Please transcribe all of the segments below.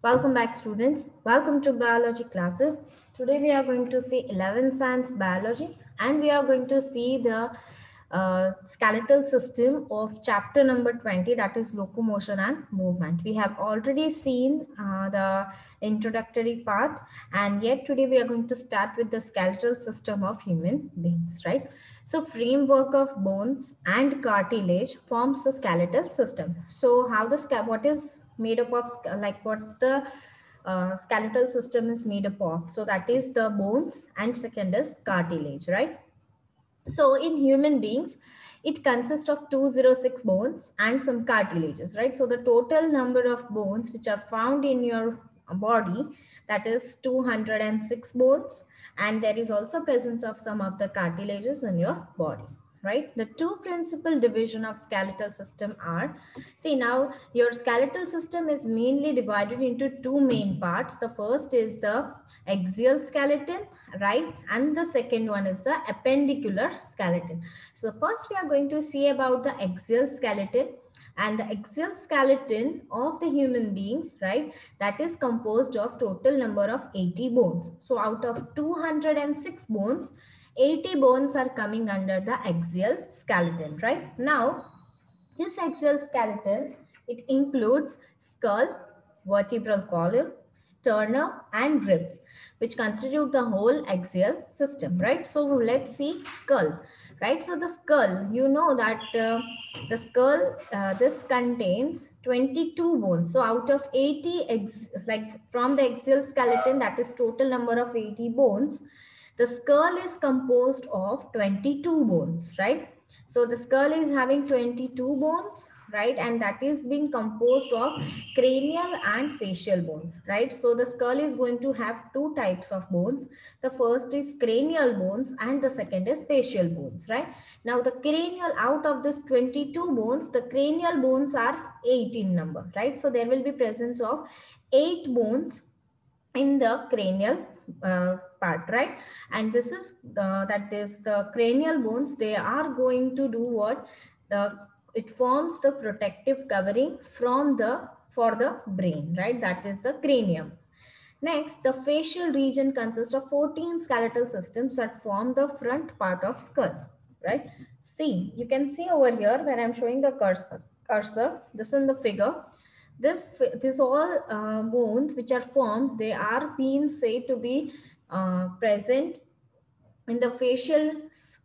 Welcome back students. Welcome to biology classes. Today we are going to see 11th science biology and we are going to see the uh, skeletal system of chapter number 20 that is locomotion and movement. We have already seen uh, the introductory part and yet today we are going to start with the skeletal system of human beings, right? So framework of bones and cartilage forms the skeletal system. So how the what is made up of like what the uh, skeletal system is made up of. So that is the bones and second is cartilage, right? So in human beings, it consists of 206 bones and some cartilages, right? So the total number of bones which are found in your body, that is 206 bones. And there is also presence of some of the cartilages in your body right? The two principal division of skeletal system are, see now your skeletal system is mainly divided into two main parts. The first is the axial skeleton, right? And the second one is the appendicular skeleton. So first we are going to see about the axial skeleton and the axial skeleton of the human beings, right? That is composed of total number of 80 bones. So out of 206 bones, 80 bones are coming under the axial skeleton, right? Now, this axial skeleton, it includes skull, vertebral column, sternum and ribs, which constitute the whole axial system, right? So let's see skull, right? So the skull, you know that uh, the skull, uh, this contains 22 bones. So out of 80, like from the axial skeleton, that is total number of 80 bones, the skull is composed of 22 bones, right? So the skull is having 22 bones, right? And that is being composed of cranial and facial bones, right? So the skull is going to have two types of bones. The first is cranial bones and the second is facial bones, right? Now the cranial out of this 22 bones, the cranial bones are 18 number, right? So there will be presence of eight bones in the cranial uh, part right? And this is the, that is the cranial bones they are going to do what? The it forms the protective covering from the for the brain right? That is the cranium. Next the facial region consists of 14 skeletal systems that form the front part of skull right? See you can see over here where i'm showing the cursor cursor. This in the figure. This this all uh, bones which are formed they are being said to be uh, present in the facial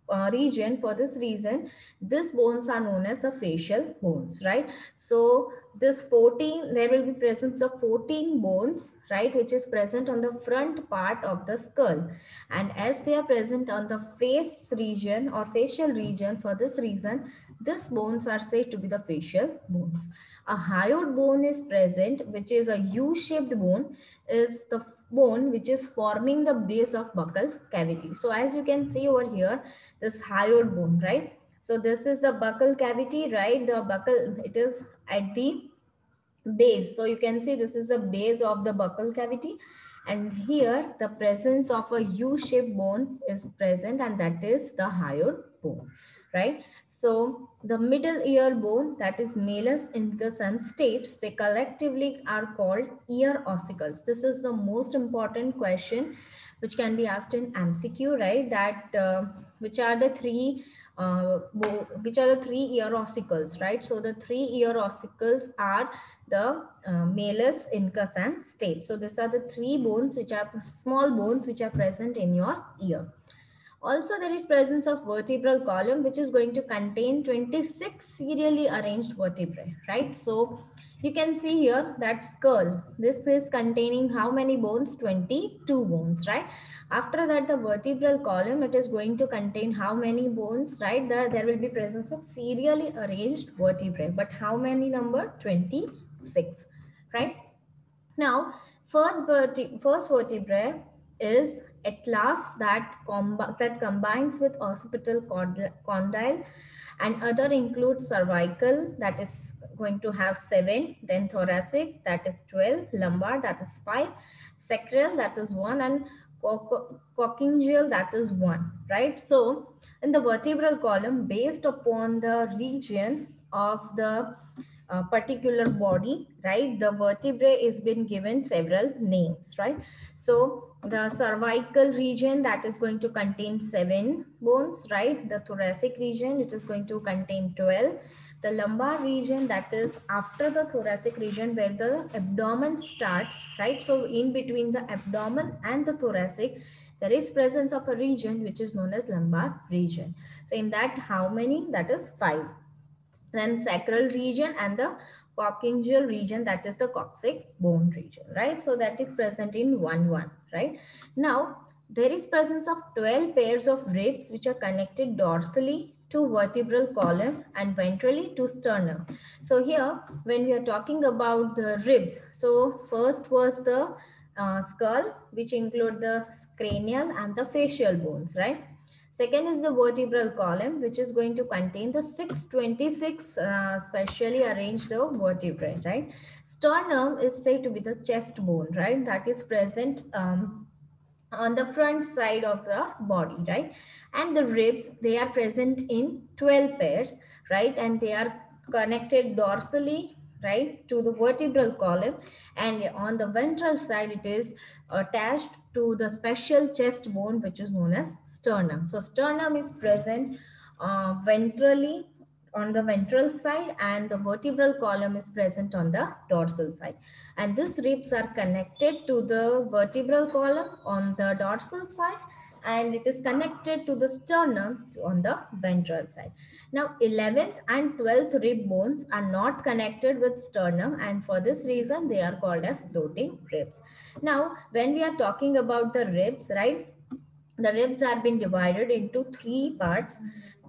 uh, region for this reason these bones are known as the facial bones right? So this 14 there will be presence of 14 bones right which is present on the front part of the skull. And as they are present on the face region or facial region for this reason these bones are said to be the facial bones. A hyoid bone is present which is a u-shaped bone is the bone which is forming the base of buccal cavity. So as you can see over here, this hyoid bone, right? So this is the buccal cavity, right? The buccal, it is at the base. So you can see this is the base of the buccal cavity. And here the presence of a U-shaped bone is present and that is the hyoid bone, right? So the middle ear bone, that is malleus incus and stapes, they collectively are called ear ossicles. This is the most important question which can be asked in MCQ, right? That uh, which are the three uh, which are the three ear ossicles, right? So the three ear ossicles are the uh, malleus, incus, and stapes. So these are the three bones which are small bones which are present in your ear. Also, there is presence of vertebral column, which is going to contain 26 serially arranged vertebrae, right? So you can see here that skull, this is containing how many bones? 22 bones, right? After that, the vertebral column, it is going to contain how many bones, right? The, there will be presence of serially arranged vertebrae, but how many number? 26, right? Now, first, verte first vertebrae is atlas that, that combines with occipital condyle and other includes cervical that is going to have 7 then thoracic that is 12 lumbar that is 5 sacral that is 1 and coccygeal that is 1 right so in the vertebral column based upon the region of the uh, particular body, right? The vertebrae is been given several names, right? So the cervical region that is going to contain seven bones, right? The thoracic region, it is going to contain 12. The lumbar region that is after the thoracic region where the abdomen starts, right? So in between the abdomen and the thoracic, there is presence of a region which is known as lumbar region. So in that, how many? That is five. Then sacral region and the coccygeal region, that is the coccyx bone region, right? So that is present in 1, 1, right? Now, there is presence of 12 pairs of ribs which are connected dorsally to vertebral column and ventrally to sternum. So here, when we are talking about the ribs, so first was the uh, skull, which include the cranial and the facial bones, right? Second is the vertebral column, which is going to contain the 626 uh, specially arranged vertebrae, right? Sternum is said to be the chest bone, right? That is present um, on the front side of the body, right? And the ribs, they are present in 12 pairs, right? And they are connected dorsally right to the vertebral column and on the ventral side it is attached to the special chest bone which is known as sternum. So sternum is present uh, ventrally on the ventral side and the vertebral column is present on the dorsal side. And these ribs are connected to the vertebral column on the dorsal side and it is connected to the sternum on the ventral side. Now 11th and 12th rib bones are not connected with sternum and for this reason they are called as floating ribs. Now when we are talking about the ribs, right, the ribs are been divided into three parts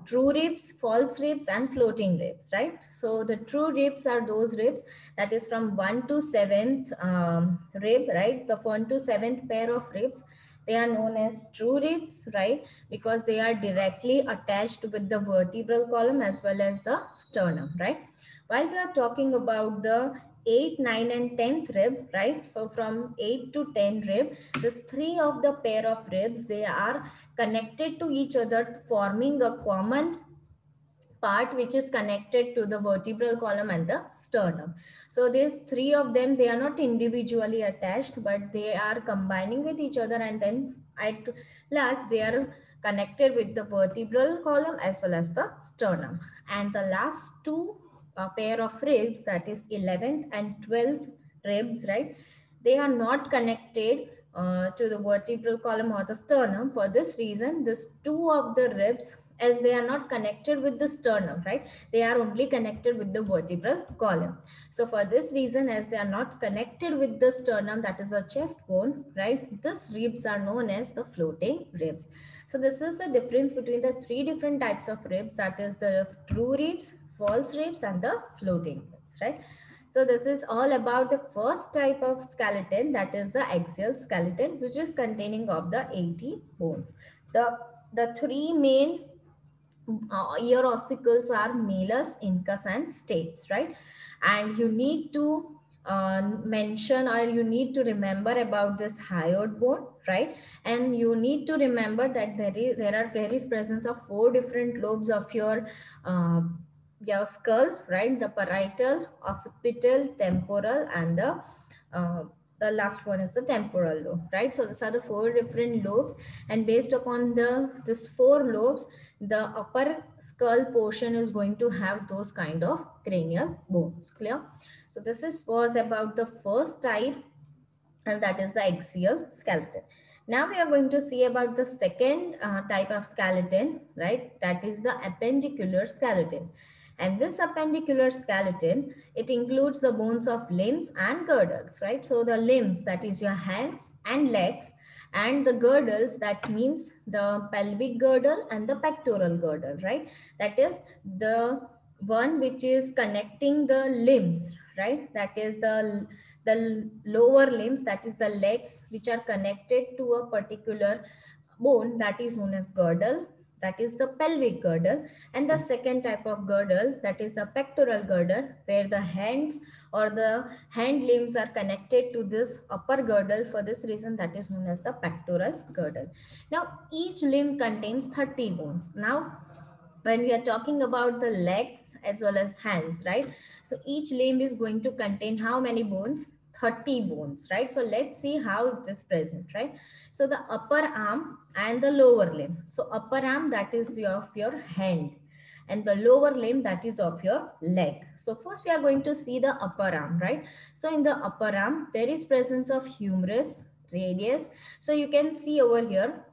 true ribs, false ribs, and floating ribs, right? So the true ribs are those ribs that is from 1 to 7th um, rib, right? The 1 to 7th pair of ribs they are known as true ribs, right? Because they are directly attached with the vertebral column as well as the sternum, right? While we are talking about the 8, 9 and 10th rib, right? So from 8 to 10 rib, this three of the pair of ribs, they are connected to each other forming a common part which is connected to the vertebral column and the sternum. So these three of them, they are not individually attached, but they are combining with each other and then at last they are connected with the vertebral column as well as the sternum. And the last two uh, pair of ribs, that is 11th and 12th ribs, right? They are not connected uh, to the vertebral column or the sternum. For this reason, this two of the ribs as they are not connected with the sternum, right? They are only connected with the vertebral column. So for this reason, as they are not connected with the sternum, that is a chest bone, right? These ribs are known as the floating ribs. So this is the difference between the three different types of ribs, that is the true ribs, false ribs, and the floating ribs, right? So this is all about the first type of skeleton, that is the axial skeleton, which is containing of the 80 bones. The, the three main uh, ear ossicles are malleus, incus, and stapes, right? And you need to uh, mention or you need to remember about this hyoid bone, right? And you need to remember that there is there are is presence of four different lobes of your uh, your skull, right? The parietal, occipital, temporal, and the uh, the last one is the temporal lobe, right? So these are the four different lobes and based upon the this four lobes, the upper skull portion is going to have those kind of cranial bones, clear? So this is was about the first type and that is the axial skeleton. Now we are going to see about the second uh, type of skeleton, right? That is the appendicular skeleton. And this appendicular skeleton, it includes the bones of limbs and girdles, right? So the limbs, that is your hands and legs, and the girdles, that means the pelvic girdle and the pectoral girdle, right? That is the one which is connecting the limbs, right? That is the the lower limbs, that is the legs, which are connected to a particular bone that is known as girdle that is the pelvic girdle. And the second type of girdle that is the pectoral girdle where the hands or the hand limbs are connected to this upper girdle for this reason that is known as the pectoral girdle. Now each limb contains 30 bones. Now when we are talking about the legs as well as hands right? So each limb is going to contain how many bones? 30 bones, right? So let's see how it is present, right? So the upper arm and the lower limb. So upper arm that is the, of your hand and the lower limb that is of your leg. So first we are going to see the upper arm, right? So in the upper arm, there is presence of humerus, radius. So you can see over here,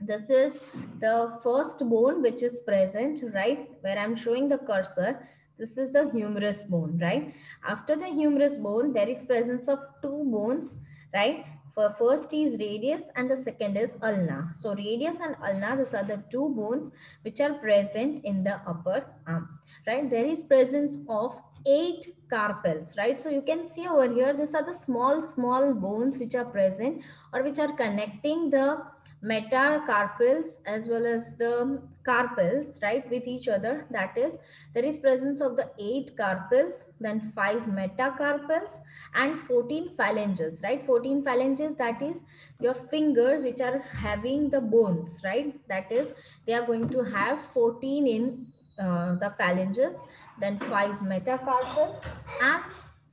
this is the first bone which is present, right? Where I'm showing the cursor. This is the humerus bone, right? After the humerus bone, there is presence of two bones, right? For first is radius and the second is ulna. So radius and ulna, these are the two bones which are present in the upper arm, right? There is presence of eight carpals, right? So you can see over here, these are the small, small bones which are present or which are connecting the metacarpals as well as the carpals right with each other. That is there is presence of the eight carpals then five metacarpals and 14 phalanges right? 14 phalanges that is your fingers which are having the bones right? That is they are going to have 14 in uh, the phalanges then five metacarpals and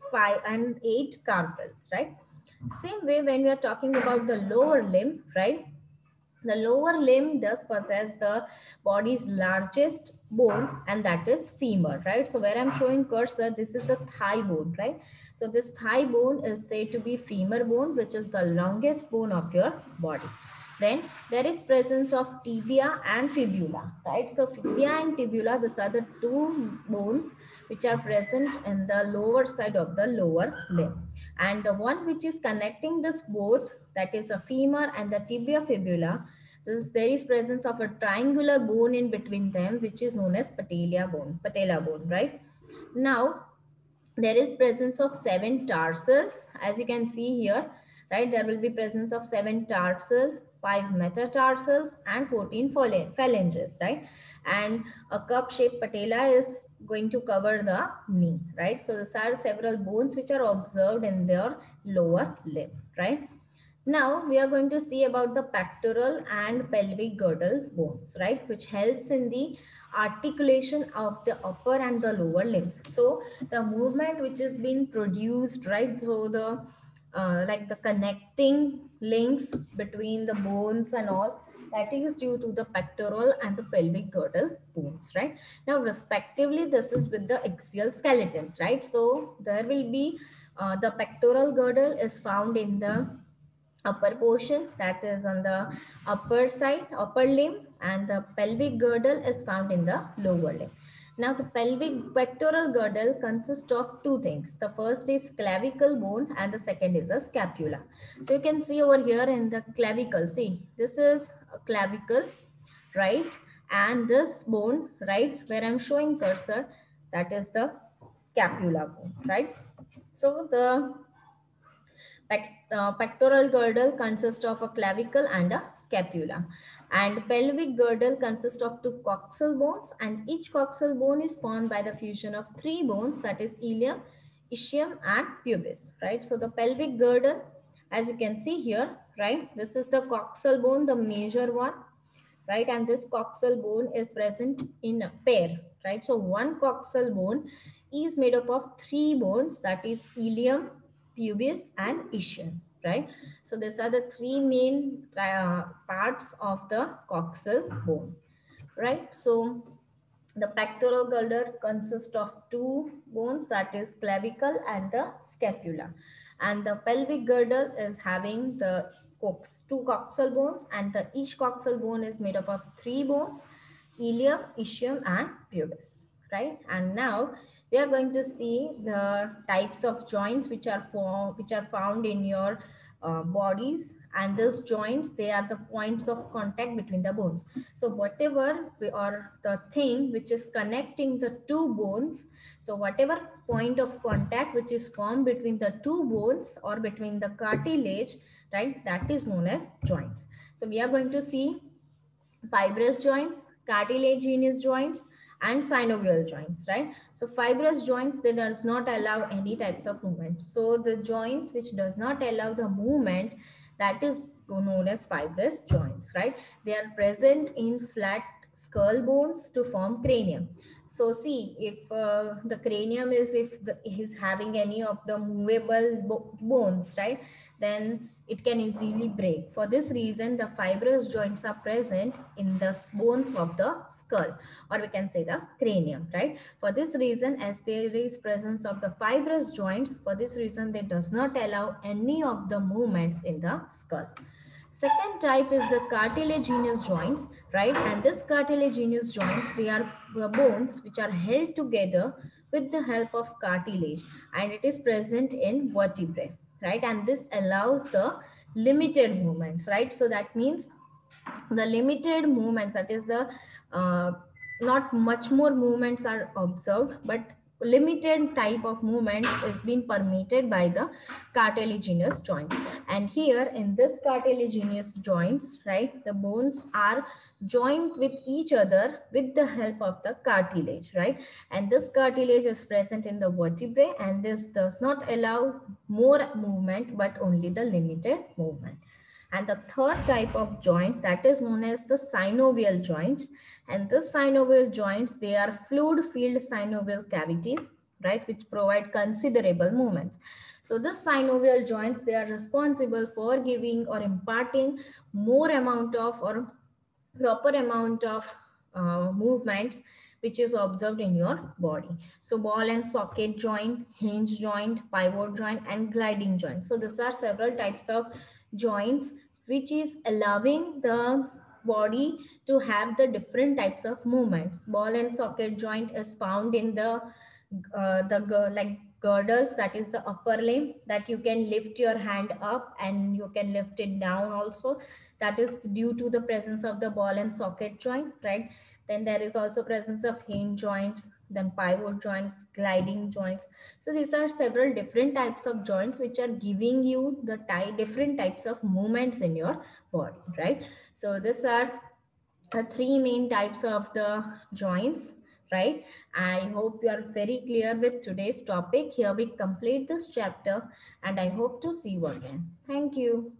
five and eight carpals right? Same way when we are talking about the lower limb right the lower limb does possess the body's largest bone and that is femur, right? So where I'm showing cursor, this is the thigh bone, right? So this thigh bone is said to be femur bone, which is the longest bone of your body. Then there is presence of tibia and fibula, right? So tibia and tibula, these are the two bones which are present in the lower side of the lower limb. And the one which is connecting this both, that is the femur and the tibia fibula, this, there is presence of a triangular bone in between them, which is known as patella bone, patella bone, right? Now, there is presence of seven tarsals, as you can see here, right? There will be presence of seven tarsals, five metatarsals, and 14 phalanges, right? And a cup-shaped patella is going to cover the knee, right? So these are several bones which are observed in their lower limb, right? Now we are going to see about the pectoral and pelvic girdle bones, right? Which helps in the articulation of the upper and the lower limbs. So the movement which is being produced, right? So the uh, like the connecting links between the bones and all that is due to the pectoral and the pelvic girdle bones, right? Now, respectively, this is with the axial skeletons, right? So there will be uh, the pectoral girdle is found in the upper portion that is on the upper side, upper limb and the pelvic girdle is found in the lower limb. Now the pelvic pectoral girdle consists of two things. The first is clavicle bone and the second is a scapula. So you can see over here in the clavicle, see this is a clavicle, right? And this bone, right, where I'm showing cursor, that is the scapula bone, right? So the uh, pectoral girdle consists of a clavicle and a scapula. And pelvic girdle consists of two coxal bones and each coxal bone is formed by the fusion of three bones that is ilium, ischium and pubis, right? So the pelvic girdle, as you can see here, right? This is the coxal bone, the major one, right? And this coxal bone is present in a pair, right? So one coxal bone is made up of three bones that is ilium, pubis and ischium right? So these are the three main uh, parts of the coxal bone, right? So the pectoral girdle consists of two bones that is clavicle and the scapula. And the pelvic girdle is having the cox, two coxal bones and the each coxal bone is made up of three bones, ilium, ischium and pubis, right? And now we are going to see the types of joints which are for, which are found in your uh, bodies. And those joints they are the points of contact between the bones. So whatever we, or the thing which is connecting the two bones so whatever point of contact which is formed between the two bones or between the cartilage right that is known as joints. So we are going to see fibrous joints cartilaginous joints and synovial joints, right? So fibrous joints, they does not allow any types of movement. So the joints which does not allow the movement, that is known as fibrous joints, right? They are present in flat skull bones to form cranium. So see, if uh, the cranium is if the, is having any of the movable bo bones, right, then it can easily break. For this reason, the fibrous joints are present in the bones of the skull, or we can say the cranium, right? For this reason, as there is presence of the fibrous joints, for this reason, they does not allow any of the movements in the skull. Second type is the cartilaginous joints, right? And this cartilaginous joints, they are uh, bones which are held together with the help of cartilage and it is present in vertebrae, right? And this allows the limited movements, right? So that means the limited movements, that is the uh, not much more movements are observed, but limited type of movements is being permitted by the cartilaginous joints and here in this cartilaginous joints right the bones are joined with each other with the help of the cartilage right? And this cartilage is present in the vertebrae and this does not allow more movement but only the limited movement and the third type of joint that is known as the synovial joints. And the synovial joints, they are fluid filled synovial cavity, right, which provide considerable movements. So the synovial joints, they are responsible for giving or imparting more amount of or proper amount of uh, movements which is observed in your body. So ball and socket joint, hinge joint, pivot joint and gliding joint. So these are several types of joints which is allowing the body to have the different types of movements. Ball and socket joint is found in the uh, the like girdles that is the upper limb that you can lift your hand up and you can lift it down also that is due to the presence of the ball and socket joint right then there is also presence of hinge joints then pivot joints, gliding joints. So these are several different types of joints which are giving you the ty different types of movements in your body, right? So these are the three main types of the joints, right? I hope you are very clear with today's topic. Here we complete this chapter and I hope to see you again. Thank you.